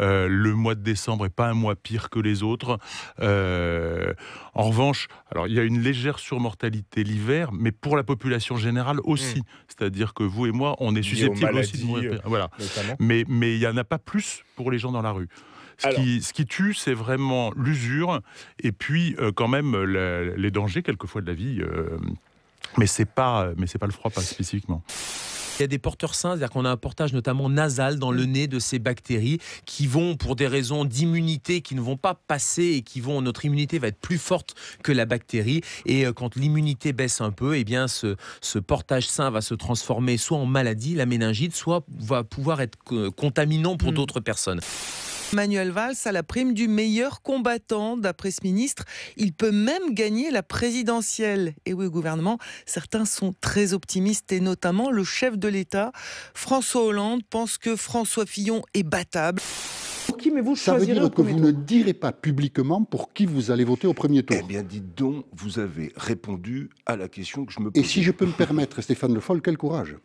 Euh, le mois de décembre est pas un mois pire que les autres. Euh, en revanche, alors il y a une légère surmortalité l'hiver, mais pour la population générale aussi. Mm. C'est-à-dire que vous et moi, on est susceptibles aussi de mourir. Voilà. notamment. Mais mais il y en a pas plus pour les gens dans la rue. Ce, Alors. qui, ce qui tue, c'est vraiment l'usure et puis euh, quand même la- les dangers quelquefois de la vie. euh, mais c'est pas, mais c'est pas le froid pas spécifiquement. Il y a des porteurs sains, c'est-à-dire qu'on a un portage notamment nasal dans le nez de ces bactéries qui vont, pour des raisons d'immunité, qui ne vont pas passer et qui vont, notre immunité va être plus forte que la bactérie. Et euh, quand l'immunité baisse un peu, eh bien, ce, ce portage sain va se transformer soit en maladie, la méningite, soit va pouvoir être euh, contaminant pour Mm. d'autres personnes. Manuel Valls a la prime du meilleur combattant. D'après ce ministre, il peut même gagner la présidentielle. Et oui, au gouvernement, certains sont très optimistes, et notamment le chef de l'État, François Hollande, pense que François Fillon est battable. Pour qui, mais vous Ça veut dire que vous tour. ne direz pas publiquement pour qui vous allez voter au premier tour. Eh bien, dites donc, vous avez répondu à la question que je me Et posais. si je peux me permettre, Stéphane Le Foll, quel courage?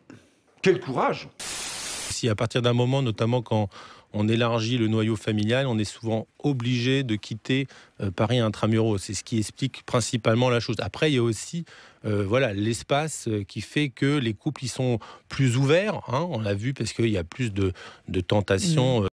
Quel courage? Si à partir d'un moment, notamment quand on élargit le noyau familial, on est souvent obligé de quitter euh, Paris intramuros. C'est ce qui explique principalement la chose. Après, il y a aussi euh, voilà l'espace euh, qui fait que les couples y sont plus ouverts. hein. on l'a vu parce qu'il y a plus de, de tentations. euh,